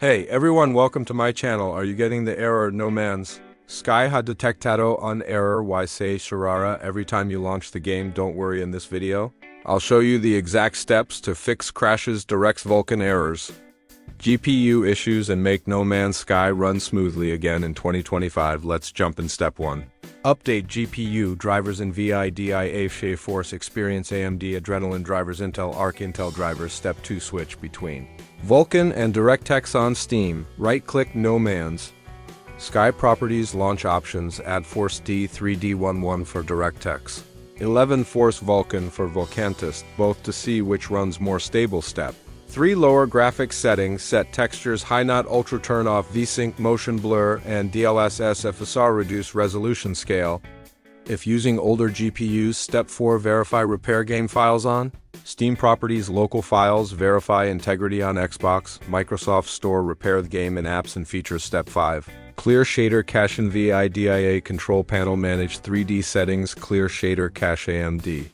Hey everyone, welcome to my channel. Are you getting the error no man's? Sky had detectado on error why say sharara every time you launch the game. Don't worry in this video. I'll show you the exact steps to fix crashes, DirectX Vulkan errors, GPU issues and make No Man's Sky run smoothly again in 2025. Let's jump in step 1. Update GPU drivers NVIDIA Force Experience AMD Adrenalin drivers Intel Arc Intel drivers Step 2 switch between. Vulkan and DirectX on Steam. Right-click No Man's. Sky Properties Launch Options. Add Force D 3D11 for DirectX. 11 Force Vulkan for Vulkanist both to see which runs more stable step Three lower graphics settings set textures high not ultra turn off VSync motion blur and DLSS FSR reduce resolution scale. If using older GPUs, step 4 verify repair game files on. Steam properties local files verify integrity on Xbox. Microsoft Store repair the game and apps and features step 5. Clear shader cache NVIDIA control panel manage 3D settings clear shader cache AMD.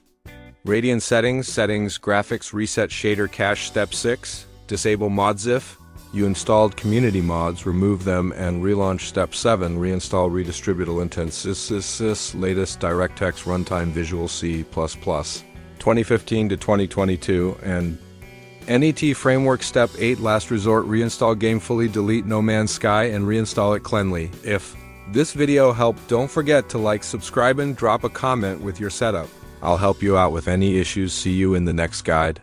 Radeon settings, settings, graphics, reset shader cache step 6, disable modzif, you installed community mods, remove them and relaunch step 7, reinstall redistributable intensisis, latest DirectX runtime Visual C++, 2015 to 2022, and NET Framework Step 8 Last Resort Reinstall Game Fully Delete No Man's Sky and reinstall it cleanly. If this video helped, don't forget to like, subscribe, and drop a comment with your setup. I'll help you out with any issues. See you in the next guide.